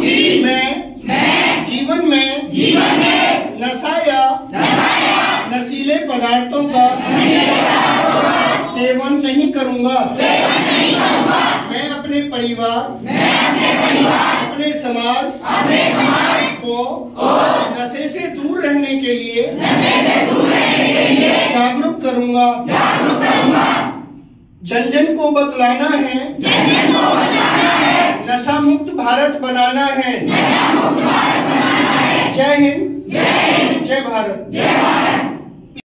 कि मैं मैं जीवन में जीवन में नशा या नशीले पदार्थों का सेवन नहीं करूँगा। सेवन नहीं करूँगा। मैं अपने परिवार मैं अपने परिवार अपने समाज अपने समाज को नशे से दूर रहने के लिए नशे से दूर रहने के लिए जागरूक करूँगा। जागरूक करूँगा। जन जन को बतलाना है। जन जन को मुक्त भारत बनाना है। जय हिंद। जय हिंद। जय भारत। जय भारत।